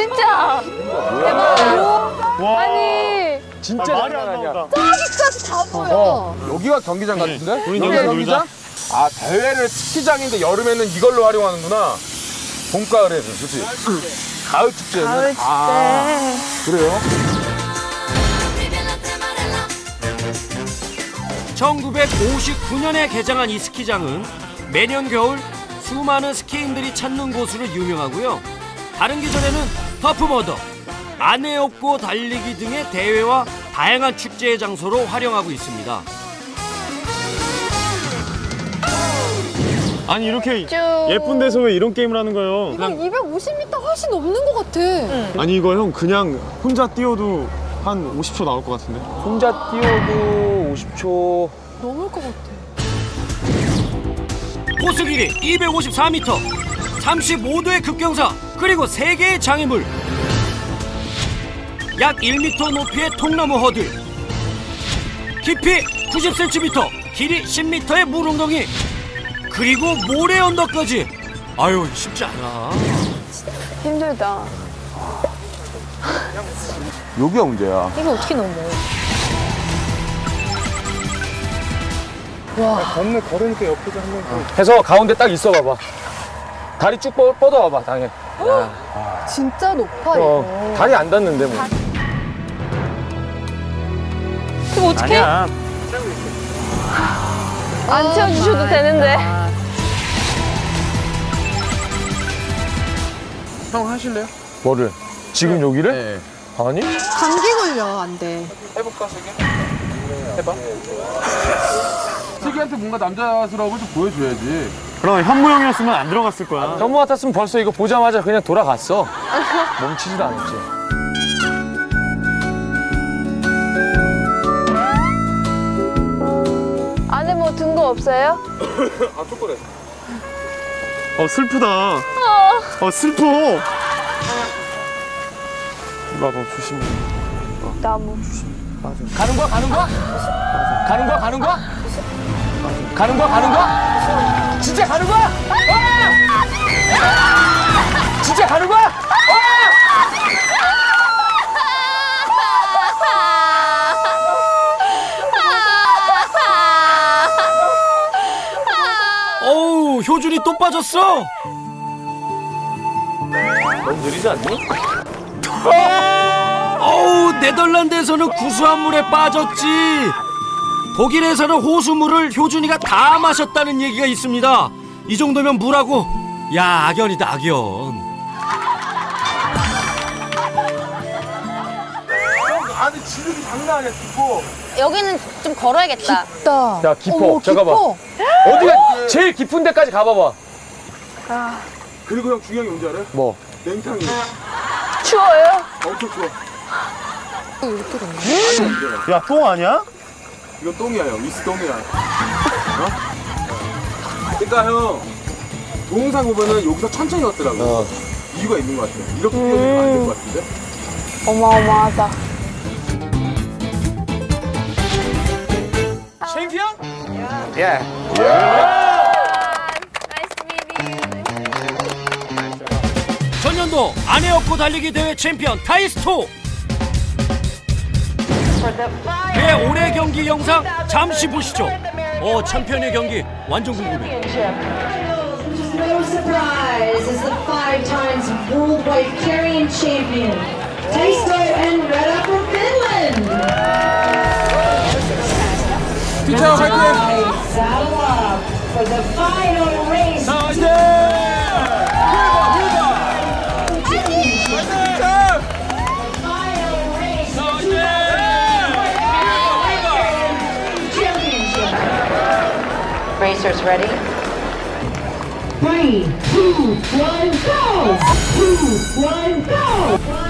진짜. 대박. 와. 아니. 진짜 아, 말이 안. 나온다. 끝까지 다 보여. 어, 여기가 경기장 같은데? 우린 여기가 경기장? 아, 대회를 스키장인데 여름에는 이걸로 활용하는구나. 봄, 가을에는, 그치? 가을 축제는? 가을 축제. 아, 그래요? 1959년에 개장한 이 스키장은 매년 겨울 수많은 스키인들이 찾는 곳으로 유명하고요. 다른 계절에는 터프머더, 아내 업고 달리기 등의 대회와 다양한 축제의 장소로 활용하고 있습니다. 아니 이렇게 쭉. 예쁜 데서 왜 이런 게임을 하는 거예요? 이거 250m 훨씬 넘는 것 같아. 아니 이거 형 그냥 혼자 뛰어도 한 50초 나올 것 같은데? 혼자 뛰어도 50초. 넘을 것 같아. 코스 길이 254m, 35도의 급경사, 그리고 3개의 장애물. 약 1m 높이의 통나무 허들. 깊이 90cm, 길이 10m의 물웅덩이. 그리고 모래 언덕까지. 아유, 쉽지 않아. 힘들다. 여기가 문제야. 이거 어떻게 넘어? 걷는 걸으니까 옆에서 한 명. 해서 가운데 딱 있어 봐봐. 다리 쭉 뻗, 뻗어 봐봐, 당 해. 진짜 높아, 어, 이거. 다리 안 닿는데 뭐. 그럼 어떡해? 아니야. 안 채워주셔도 되는데. 형 하실래요? 뭐를? 지금 여기를? 아니? 감기 걸려, 안 돼. 해볼까, 세계? 해봐. 세계한테 뭔가 남자스러움을 좀 보여줘야지. 그럼 현무 형이었으면 안 들어갔을 거야. 현무 같았으면 벌써 이거 보자마자 그냥 돌아갔어. 멈추지도 않았지. 안에 뭐 든 거 없어요? 아, 초콜릿. 어 슬프다. 어 슬퍼. 이봐 너 조심해. 나무. 가는 거야, 가는 거야? 가는 거야, 가는 거야? 가는 거야, 가는 거야? 진짜 가는 거야? 와! 진짜 가는 거야? 와! 어우, 효준이 또 빠졌어. 너무 느리지 않니? 어우, 네덜란드에서는 구수한 물에 빠졌지. 독일에서는 호수물을 효준이가 다 마셨다는 얘기가 있습니다. 이 정도면 물하고 야 악연이다 악연. 안에 지름이 장난 아니야, 깊고. 여기는 좀 걸어야겠다. 깊다. 야, 깊어. 어머, 잠깐만. 깊어. 어디가 제일 깊은 데까지 가봐봐. 그리고 형 중요한 게 뭔지 알아요? 뭐? 냉탕이 추워요? 엄청 추워. 야똥 아니야? 이건 똥이야 형. 위스 똥이야. 어? 그러니까 형 동영상 보면은 여기서 천천히 걷더라고. 어. 이유가 있는 것 같아. 이렇게 뛰어내면 안 될 것 같은데? 어마어마하다. 챔피언? 예. 전년도 아내 업고 달리기 대회 챔피언 타이스토. 그의 올해 경기 영상 잠시 보시죠. 어 챔피언의 경기 완전 궁금해. No surprise, is the five times world wife carrying champion, Taisto and Reda from Finland. 피자 화이팅! Saddle up for the final race. Racers ready? Three, two, one, go! Two, one, go!